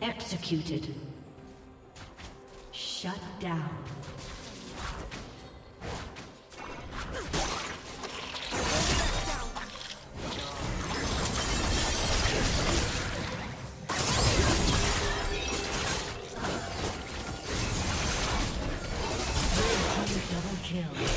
Executed. Shut down. Kill.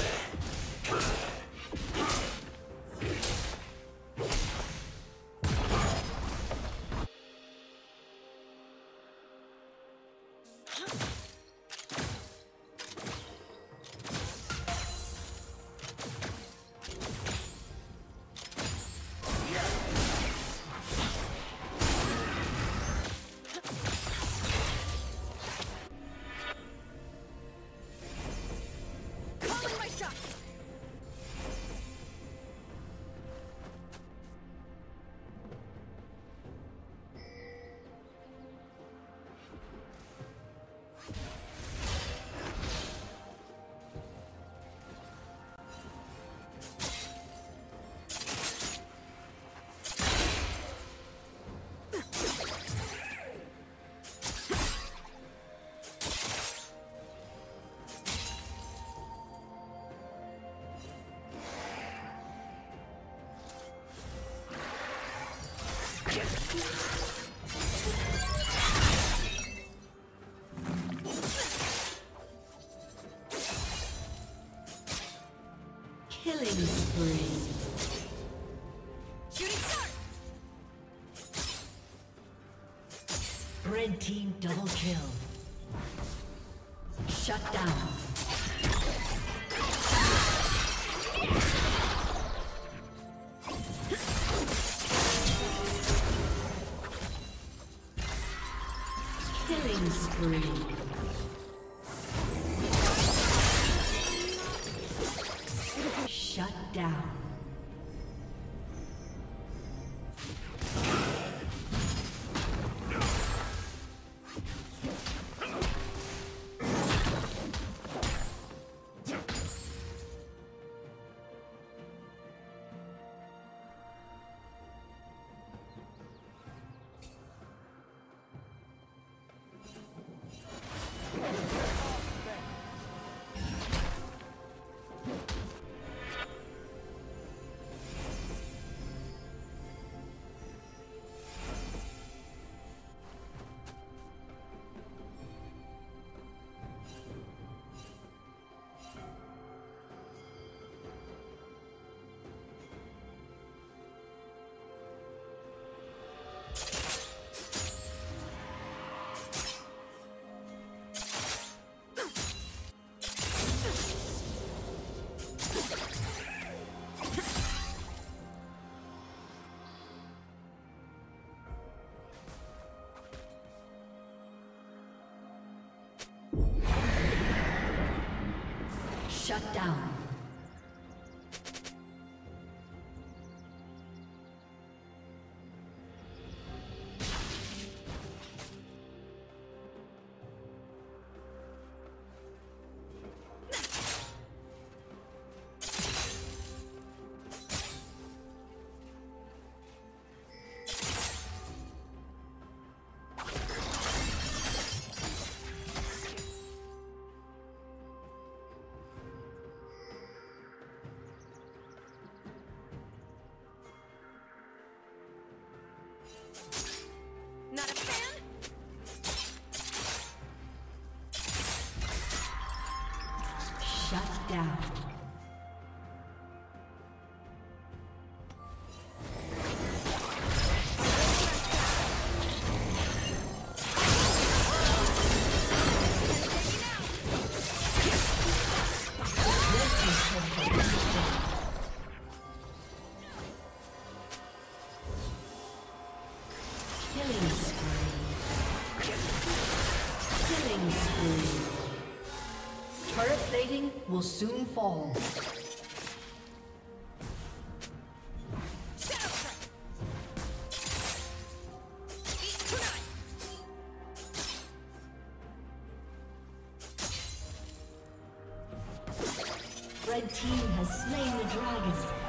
Team double kill. Shut down. Killing spree. Shut down. Not a fan? Shut down. fall. Red team has slain the dragon.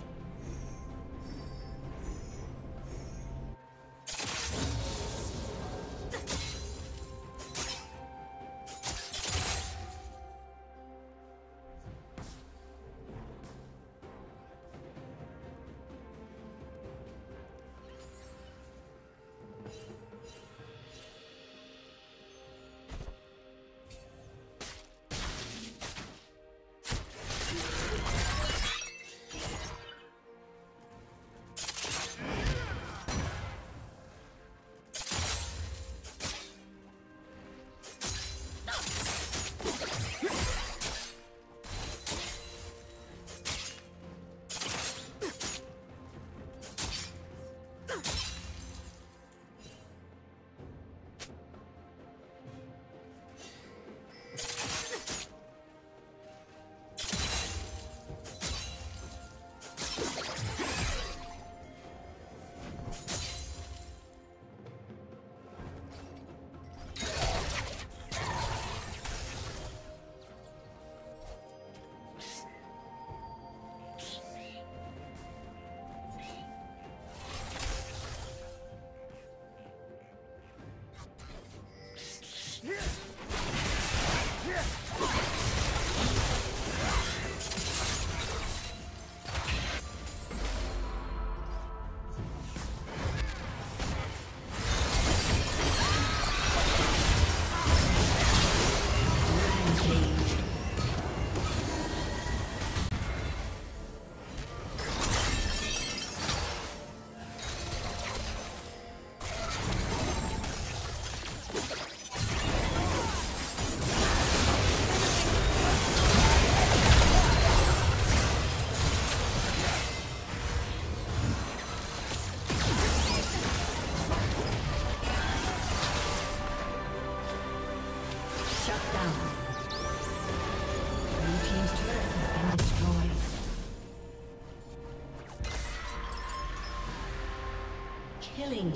Killing